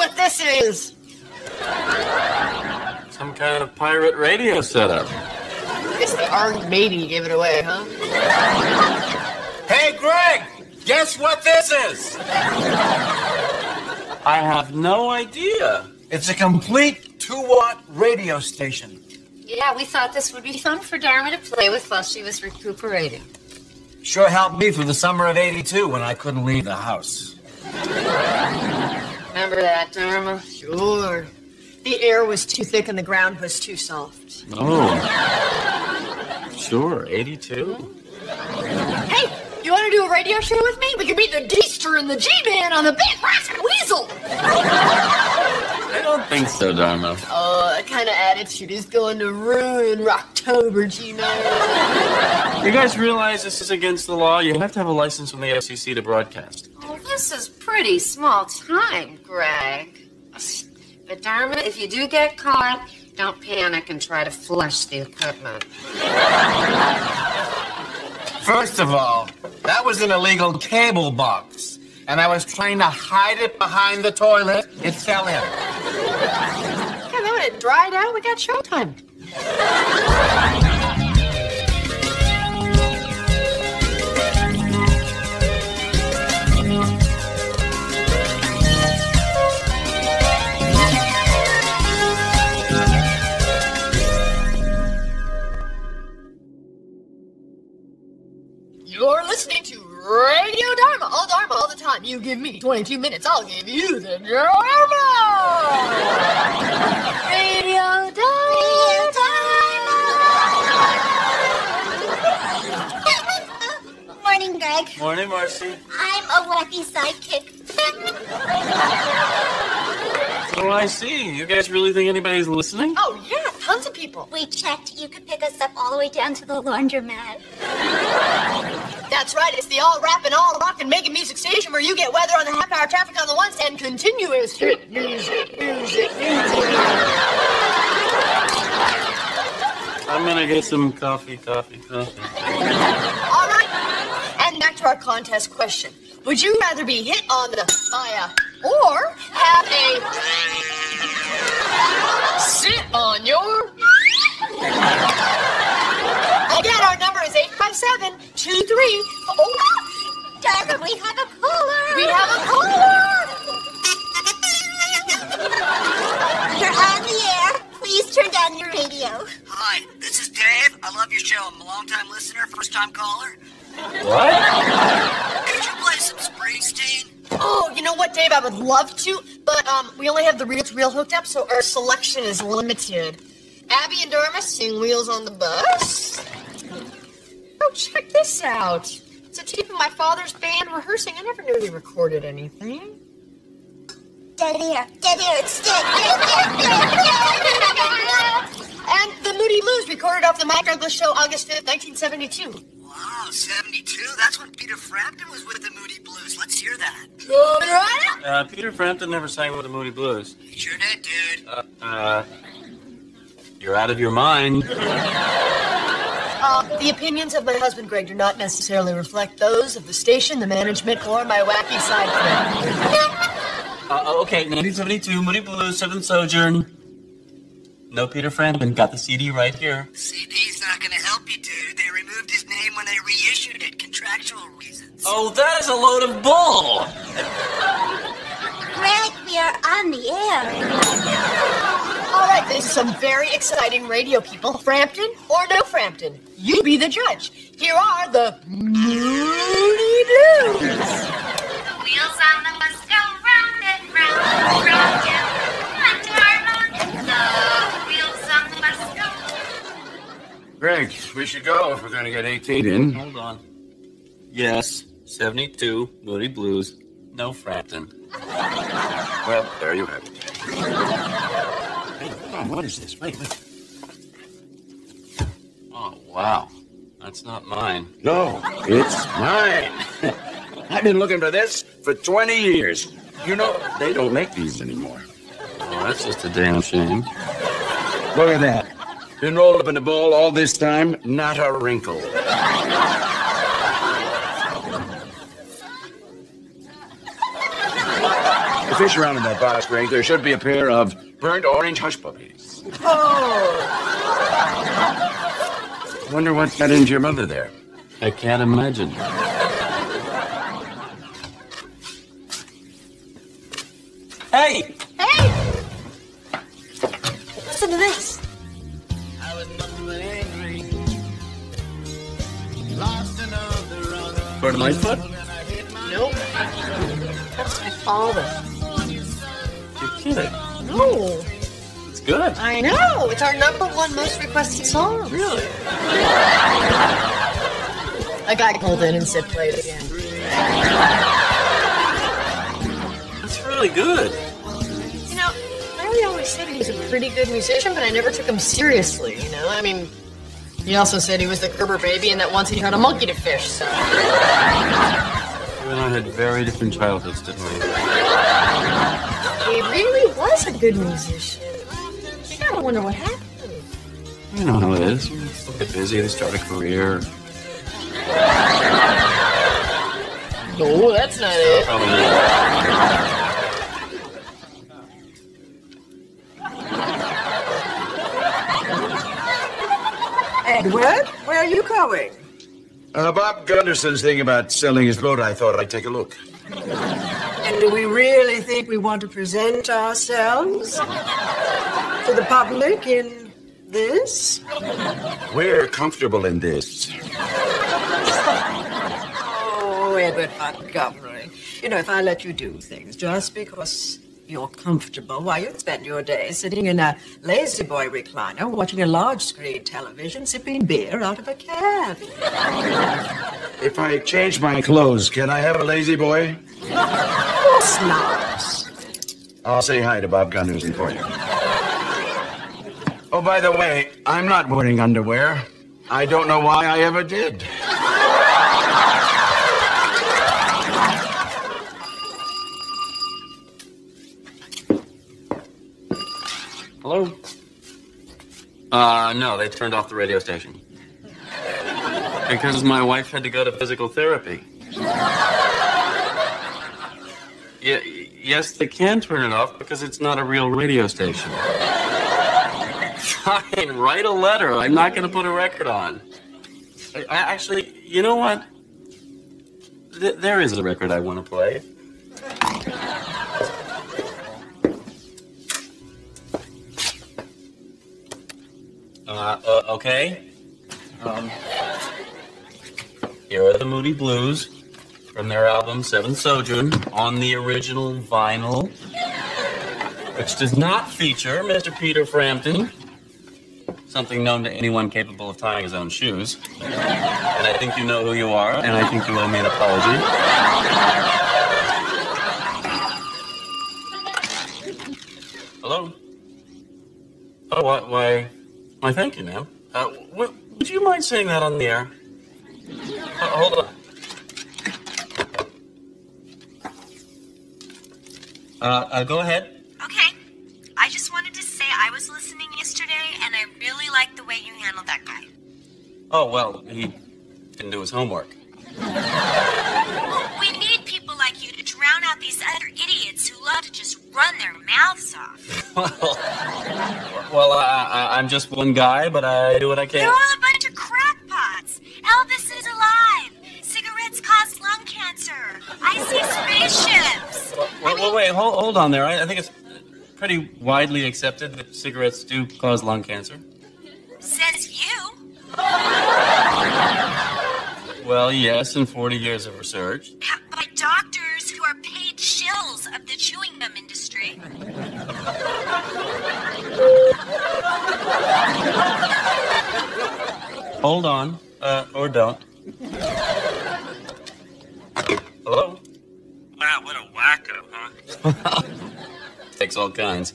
what this is. Some kind of pirate radio setup. Guess the Armed Navy gave it away, huh? Hey, Greg! Guess what this is? I have no idea. It's a complete two watt radio station. Yeah, we thought this would be fun for Dharma to play with while she was recuperating. Sure helped me through the summer of 82 when I couldn't leave the house. Remember that, Dharma? Sure. The air was too thick and the ground was too soft. Oh. Sure, 82. Hey, you want to do a radio show with me? We can beat the D-Ster and the G-Man on the Big Rascal Weasel. I don't think so, Dharma. Oh, that kind of attitude is going to ruin Rocktober, G-Man. You guys realize this is against the law? You have to have a license from the FCC to broadcast. This is pretty small time, Greg. But Dharma, if you do get caught, don't panic and try to flush the equipment. First of all, that was an illegal cable box. And I was trying to hide it behind the toilet. It fell in. Yeah, then when it dried out, we got showtime. 22 minutes, I'll give you the Dharma. Radio Morning, Greg. Morning, Marcy. I'm a wacky sidekick. So I see. You guys really think anybody's listening? Oh, yeah, tons of people. We checked. You could pick us up all the way down to the laundromat. That's right, it's the all rap and all rock and making music station where you get weather on the half hour traffic on the ones and continuous hit music, music, music. I'm gonna get some coffee, coffee, coffee. All right, and back to our contest question. Would you rather be hit on the fire or have a sit on your. Again, our number is 857 23. Oh, Dharma, we have a caller. we have a caller! You're on the air. Please turn down your radio. Hi, this is Dave. I love your show. I'm a long-time listener, first-time caller. What? Could you play some Springsteen? Oh, you know what, Dave? I would love to, but um, we only have the reels reel hooked up, so our selection is limited. Abby and Dharma sing Wheels on the Bus. Oh, check this out. It's a tape of my father's band rehearsing. I never knew they recorded anything. Dead air. Dead air. It's dead. And the Moody Blues recorded off the Mike Douglas Show August 5th, 1972. Wow, 72? That's when Peter Frampton was with the Moody Blues. Let's hear that. Uh, Peter Frampton never sang with the Moody Blues. He sure did, dude. Uh, uh, you're out of your mind. Uh, the opinions of my husband Greg do not necessarily reflect those of the station, the management, or my wacky sidekick. Uh, okay, 1972, Moody Blues, Seventh Sojourn. No Peter Frampton. Got the CD right here. CD's not gonna help you, dude. They removed his name when they reissued it. Contractual reasons. Oh, that is a load of bull. Greg, we are on the air. All right, this is some very exciting radio people. Frampton or no Frampton? You be the judge. Here are the Moody Blues. Wheels on the bus go round and round, round and round. Dharma, the wheels on the bus go. Greg, we should go if we're going to get 18 in. Hold on. Yes, 72, Moody Blues. No Frampton. Well, there you have it. Hey, hold on. What is this? Wait, wait. Oh, wow. That's not mine. No, it's mine. I've been looking for this for 20 years. You know, they don't make these anymore. Oh, that's just a damn shame. Look at that. Been rolled up in a ball all this time, not a wrinkle. the fish around in that box, Greg, there should be a pair of burnt orange hush puppies. Oh, I wonder what got into your mother there. I can't imagine. Lightfoot? Nope. That's my father. You're kidding. No. It's good. I know. It's our number one most requested song. Really? A guy called in and said play it again. That's really good. You know, Larry always said he was a pretty good musician, but I never took him seriously, you know? I mean, he also said he was the Gerber baby and that once he taught a monkey to fish, so. You and I had very different childhoods, didn't we? He really was a good musician. I gotta wonder what happened. You know how it is. People get busy, they start a career. No, that's not it. Probably not. Edward, where are you going? Uh, Bob Gunderson's thinking about selling his boat. I thought I'd take a look. And do we really think we want to present ourselves to the public in this? We're comfortable in this. Oh, Edward Montgomery. You know, if I let you do things just because you're comfortable, why, you'd spend your day sitting in a La-Z-Boy recliner watching a large screen television, sipping beer out of a can. If I change my clothes, can I have a La-Z-Boy? Of course not. I'll say hi to Bob Gunderson for you. Oh, by the way, I'm not wearing underwear. I don't know why I ever did. Hello? Uh, no, they turned off the radio station. Because my wife had to go to physical therapy. Yeah, yes, they can turn it off because it's not a real radio station. Fine, write a letter. I'm not going to put a record on. I, I- actually, you know what? Th- there is a record I want to play. Uh, uh, okay. Um, here are the Moody Blues from their album Seventh Sojourn on the original vinyl, which does not feature Mr. Peter Frampton, something known to anyone capable of tying his own shoes. And I think you know who you are, and I think you owe me an apology. Why? Thank you, ma'am. Uh, w- would you mind saying that on the air? Uh, hold on. Uh, uh, go ahead. Okay. I just wanted to say I was listening yesterday and I really liked the way you handled that guy. Oh well, he didn't do his homework. We need people like you to drown out these other idiots who love to just run their mouths off. Well, well, I, I, I'm just one guy, but I do what I can. They're can. all a bunch of crackpots. Elvis is alive. Cigarettes cause lung cancer. I see spaceships. Well, well, wait, hold, hold on there. I, I think it's pretty widely accepted that cigarettes do cause lung cancer. Says you. Well, yes, in 40 years of research. By doctors who are paid shills of the chewing gum industry. Hold on, uh, or don't. Hello? Wow, what a wacko, huh? Takes all kinds.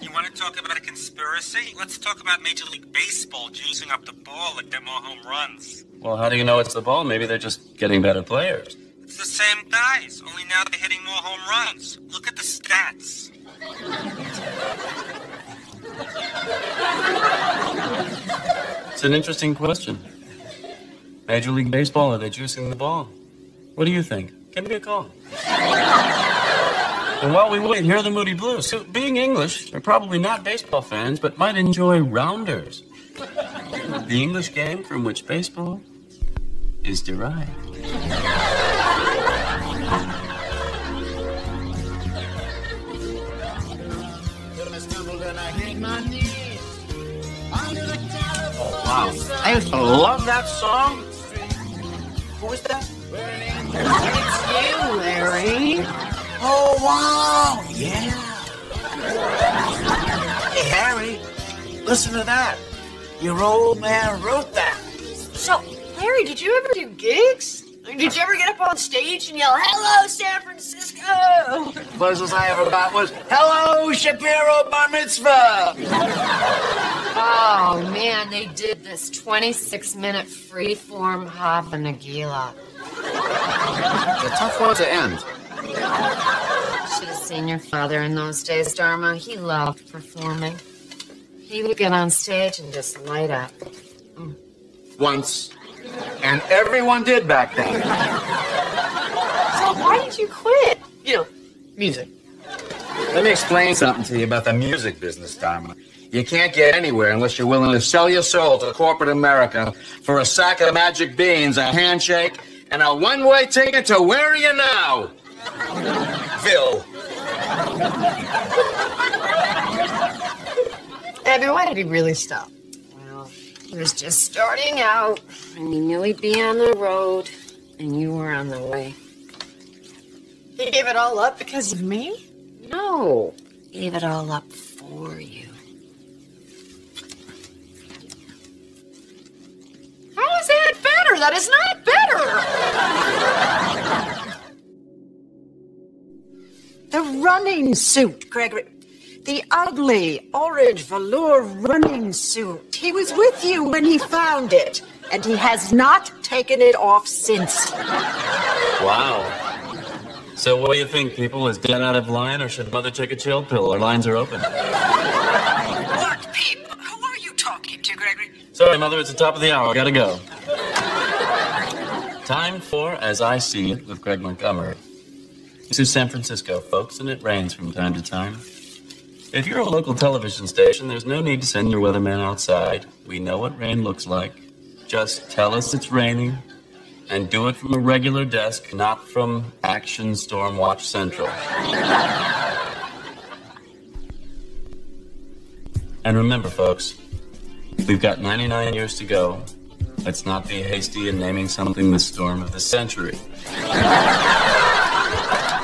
You want to talk about a conspiracy? Let's talk about Major League Baseball juicing up the ball to get more home runs. Well, how do you know it's the ball? Maybe they're just getting better players. It's the same guys, only now they're hitting more home runs. Look at the stats. It's an interesting question. Major League Baseball, are they juicing the ball? What do you think? Give me a call. And while we wait, here are the Moody Blues, who, being English, they're probably not baseball fans, but might enjoy rounders. The English game from which baseball is derived. I used to love that song. Who is that? It's you, Larry. Oh, wow. Yeah. Hey, Harry, listen to that. Your old man wrote that. So, Larry, did you ever do gigs? Like, Did you ever get up on stage and yell, "Hello, San Francisco"? The Closest I ever got was, Hello, Shapiro Bar Mitzvah. Oh man, they did this 26 minute freeform Hava Nagila. It's a tough one to end. Should have seen your father in those days, Dharma. He loved performing. He would get on stage and just light up. Once. And everyone did back then. So why did you quit? You know, music. Let me explain something to you about the music business, Dharma. You can't get anywhere unless you're willing to sell your soul to corporate America for a sack of magic beans, a handshake, and a one-way ticket to where are you now? Phil. Abby, why did he really stop? He was just starting out, and he knew he'd be on the road, and you were on the way. He gave it all up because of me? No, he gave it all up for you. How is that better? That is not better. The running suit, Gregory. The ugly orange velour running suit. He was with you when he found it, and he has not taken it off since. Wow. So what do you think, people? Is Dan out of line, or should Mother take a chill pill? Our lines are open. What people? Who are you talking to, Gregory? Sorry, Mother, it's the top of the hour. Gotta go. Time for As I See It with Greg Montgomery. This is San Francisco, folks, and it rains from time to time. If you're a local television station, there's no need to send your weatherman outside. We know what rain looks like. Just tell us it's raining, and do it from a regular desk, not from Action Storm Watch Central. And remember, folks, we've got 99 years to go. Let's not be hasty in naming something the storm of the century.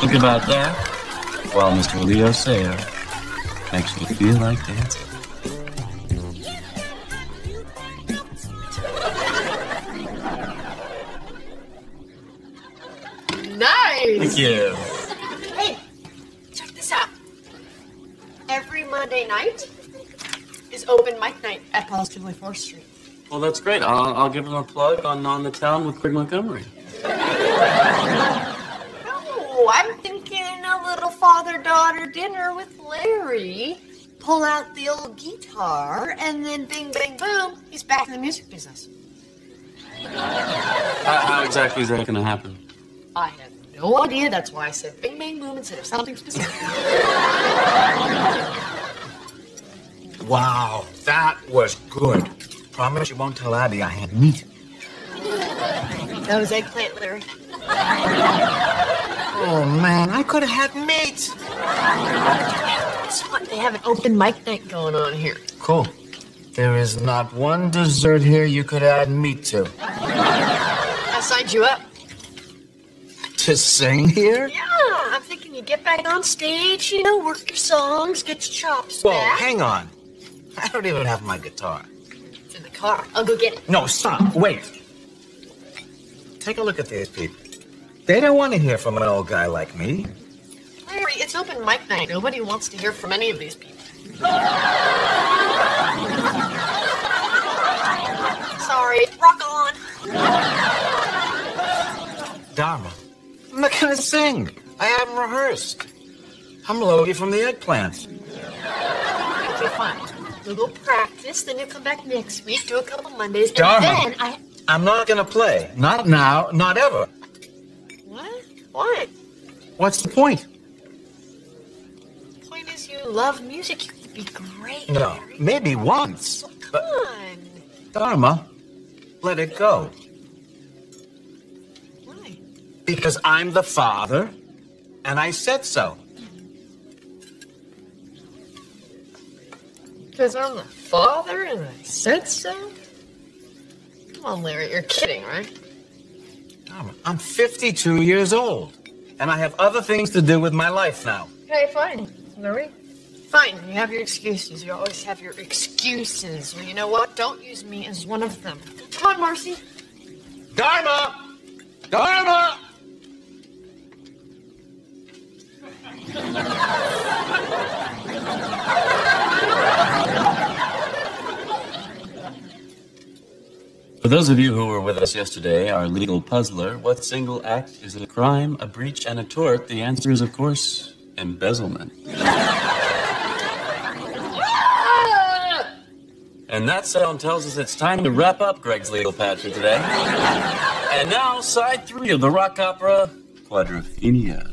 Think about that while Mr. Leo Sayer makes you feel like dancing. Nice. Thank you. Hey, check this out. Every Monday night is open mic night at Positively 4th Street. Well, that's great. I'll, I'll give them a plug on On the Town with Greg Montgomery. I'm thinking a little father-daughter dinner with Larry. Pull out the old guitar, and then bing, bang, boom, he's back in the music business. How, how exactly is that going to happen? I have no idea. That's why I said bing, bang, boom instead of something specific. Wow, that was good. Promise you won't tell Abby I had meat. that was eggplant, Larry. Oh, man, I could have had meat. What? They have an open mic night going on here. Cool. There is not one dessert here you could add meat to. I signed you up. To sing here? Yeah, I'm thinking you get back on stage, you know, work your songs, get your chops Whoa, back. hang on. I don't even have my guitar. It's in the car. I'll go get it. No, stop. Wait. Take a look at these people. They don't want to hear from an old guy like me. Larry, it's open mic night. Nobody wants to hear from any of these people. Sorry. Rock on. Dharma, I'm not gonna sing. I haven't rehearsed. I'm Logie from the eggplant. Okay, fine. We'll go practice, then you'll come back next week, do a couple Mondays, and Dharma. then I. I'm not gonna play. Not now, not ever. What? What? What's the point? The point is you love music, you could be great. No, maybe once. But Come on. Dharma, let it go. Why? Because I'm the father, and I said so. Because I'm the father and I said so? Come on, Larry, you're kidding, right? I'm 52 years old, and I have other things to do with my life now. Okay, fine. Larry? Fine, you have your excuses. You always have your excuses. Well, you know what? Don't use me as one of them. Come on, Marcy. Dharma! Dharma! For those of you who were with us yesterday, our legal puzzler, what single act is a crime, a breach, and a tort? The answer is, of course, embezzlement. And that sound tells us it's time to wrap up Greg's legal pad for today. And now, side three of the rock opera, Quadrophenia.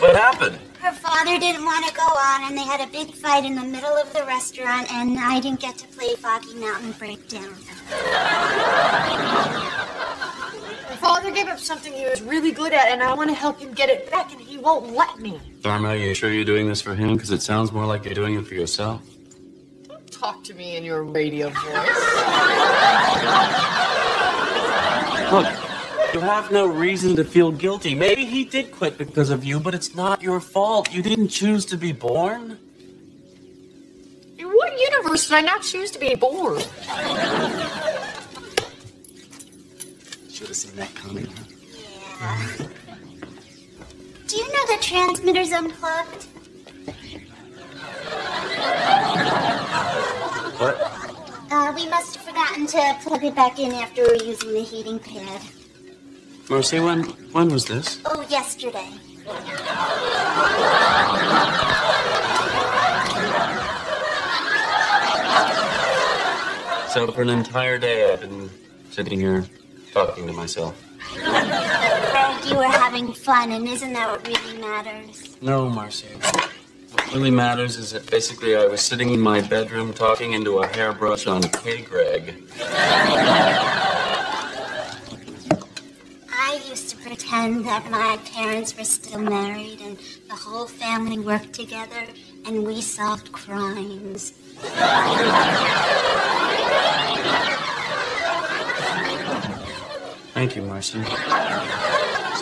What happened? Her father didn't want to go on, and they had a big fight in the middle of the restaurant, and I didn't get to play Foggy Mountain Breakdown. My father gave up something he was really good at, and I want to help him get it back, and he won't let me. Dharma, are you sure you're doing this for him? Because it sounds more like you're doing it for yourself. Don't Talk to me in your radio voice. Look, you have no reason to feel guilty. Maybe he did quit because of you, but it's not your fault. You didn't choose to be born. In what universe did I not choose to be born? Should have seen that coming. Yeah. Do you know the transmitter's unplugged? What? Uh, we must have forgotten to plug it back in after we were using the heating pad. Marcy, when when was this? Oh, yesterday. So for an entire day, I've been sitting here talking to myself. Greg, you were having fun, and isn't that what really matters? No, Marcy. What really matters is that basically I was sitting in my bedroom talking into a hairbrush on K. Greg. Pretend that my parents were still married and the whole family worked together and we solved crimes. Thank you, Marcy.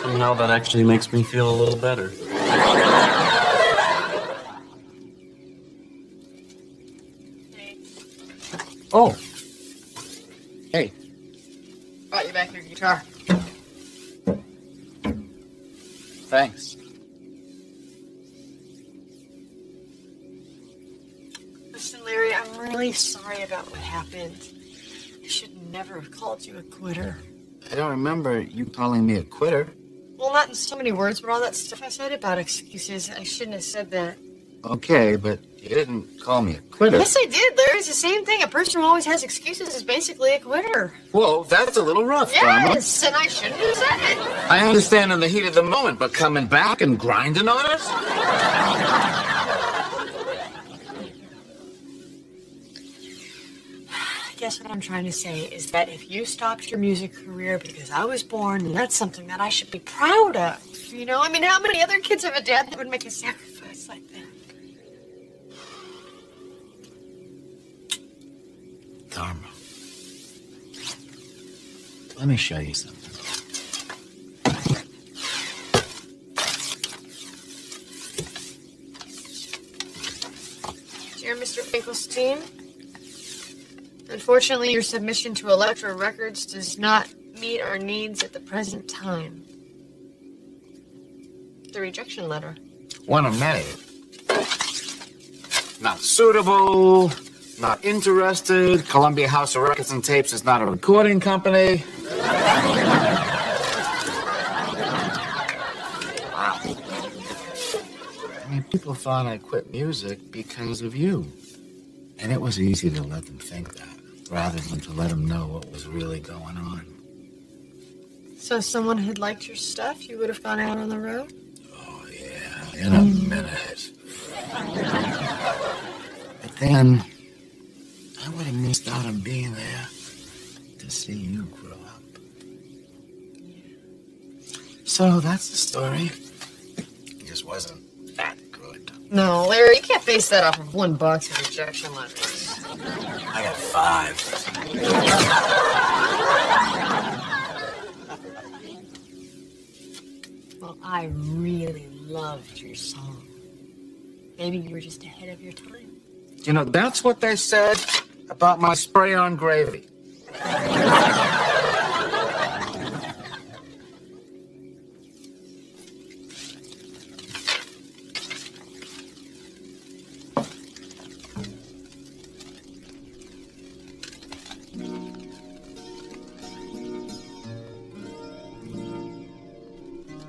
Somehow that actually makes me feel a little better. Oh. Happened. I should never have called you a quitter. I don't remember you calling me a quitter. Well, not in so many words, but all that stuff I said about excuses, I shouldn't have said that. Okay, but you didn't call me a quitter. Yes, I did, Larry. It's the same thing. A person who always has excuses is basically a quitter. Whoa, that's a little rough. Yes, and I shouldn't have said it. I understand in the heat of the moment, but coming back and grinding on us? Guess what I'm trying to say is that if you stopped your music career because I was born, then that's something that I should be proud of. You know, I mean, how many other kids have a dad that would make a sacrifice like that? Dharma. Let me show you something. Dear Mr. Finkelstein, unfortunately, your submission to Elektra Records does not meet our needs at the present time. The rejection letter. One of many. Not suitable, not interested. Columbia House of Records and Tapes is not a recording company. I mean, people thought I quit music because of you. And it was easy to let them think that, rather than to let them know what was really going on. So, if someone had liked your stuff, you would have gone out on the road? Oh, yeah, in a hmm. minute. But then, I would have missed out on being there to see you grow up. So that's the story. It just wasn't that good. No, Larry, you can't base that off of one box of rejection letters. I got five. Well, I really loved your song. Maybe you were just ahead of your time. You know, that's what they said about my spray on gravy.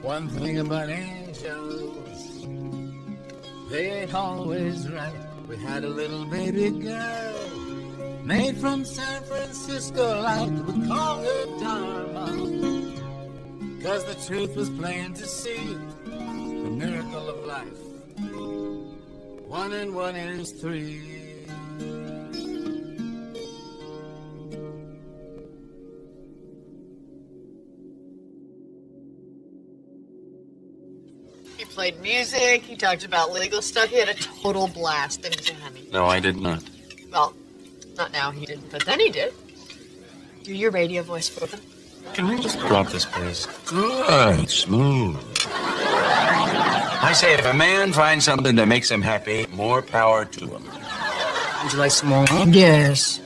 One thing about angels, they ain't always right. We had a little baby girl made from San Francisco light. We call her Dharma. Cause the truth was plain to see. The miracle of life. One and one is three. Played music, he talked about legal stuff, he had a total blast, didn't you, honey? No, I did not. Well, not now he didn't, but then he did. Do your radio voice for them. Can we just drop this, please? Good, smooth. I say, if a man finds something that makes him happy, more power to him. Would you like some more? Yes.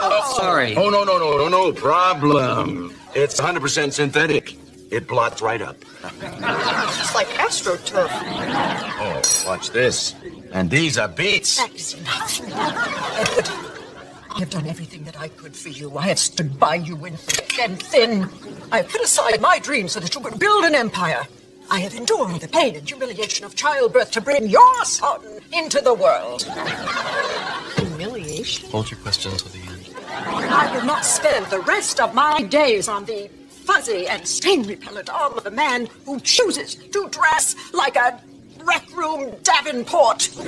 Oh, sorry. Oh, no, no, no, no, no problem. It's 100% synthetic. It blots right up. it's like AstroTurf. Oh, watch this. And these are beets. That is enough. Edward, I have done everything that I could for you. I have stood by you in thick and thin. I have put aside my dreams so that you could build an empire. I have endured the pain and humiliation of childbirth to bring your son into the world. Humiliation? Hold your questions till the end. I will not spend the rest of my days on the fuzzy and stain repellent arm of a man who chooses to dress like a rec room Davenport.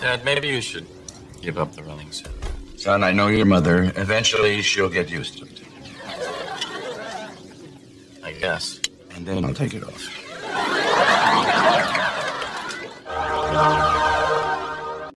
Dad, maybe you should give up the running suit. Son, I know your mother. Eventually, she'll get used to it. I guess. And then I'll take it off.